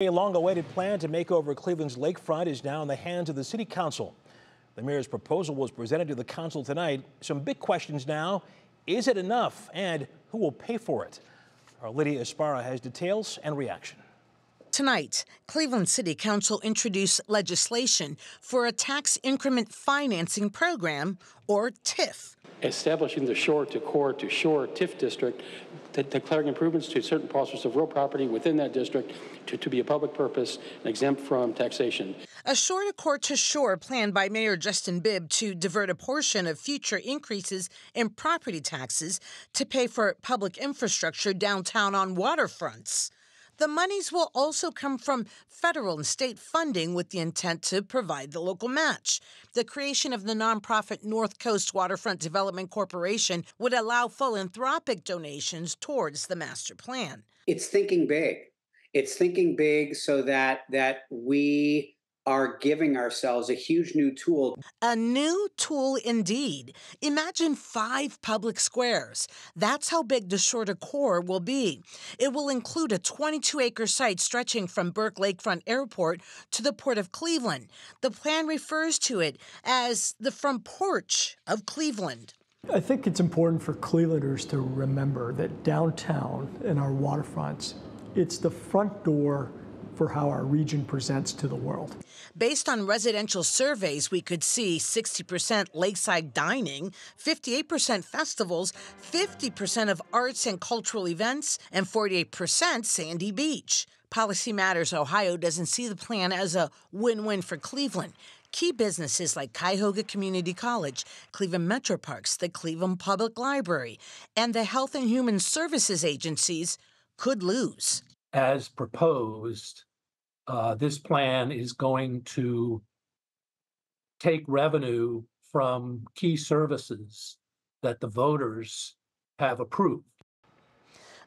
A long-awaited plan to make over Cleveland's lakefront is now in the hands of the city council. The mayor's proposal was presented to the council tonight. Some big questions now. Is it enough? And who will pay for it? Our Lydia Esparra has details and reaction. Tonight, Cleveland City Council introduced legislation for a tax increment financing program, or TIF. Establishing the shore to core to shore TIF district, declaring improvements to certain parcels of real property within that district to, to be a public purpose and exempt from taxation. A shore to core to shore plan by Mayor Justin Bibb to divert a portion of future increases in property taxes to pay for public infrastructure downtown on waterfronts. The monies will also come from federal and state funding with the intent to provide the local match. The creation of the nonprofit North Coast Waterfront Development Corporation would allow philanthropic donations towards the master plan. It's thinking big. It's thinking big so that that we are giving ourselves a huge new tool. A new tool indeed. Imagine five public squares. That's how big the shore to core will be. It will include a 22 acre site stretching from Burke Lakefront Airport to the Port of Cleveland. The plan refers to it as the front porch of Cleveland. I think it's important for Clevelanders to remember that downtown and our waterfronts, it's the front door for how our region presents to the world. Based on residential surveys, we could see 60% lakeside dining, 58% festivals, 50% of arts and cultural events, and 48% sandy beach. Policy Matters Ohio doesn't see the plan as a win win for Cleveland. Key businesses like Cuyahoga Community College, Cleveland Metro Parks, the Cleveland Public Library, and the Health and Human Services agencies could lose. As proposed, uh, this plan is going to take revenue from key services that the voters have approved.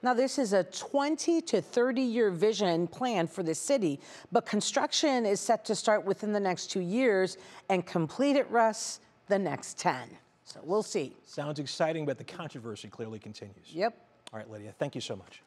Now, this is a 20 to 30 year vision plan for the city, but construction is set to start within the next two years and complete it, Russ, the next 10. So we'll see. Sounds exciting, but the controversy clearly continues. Yep. All right, Lydia, thank you so much.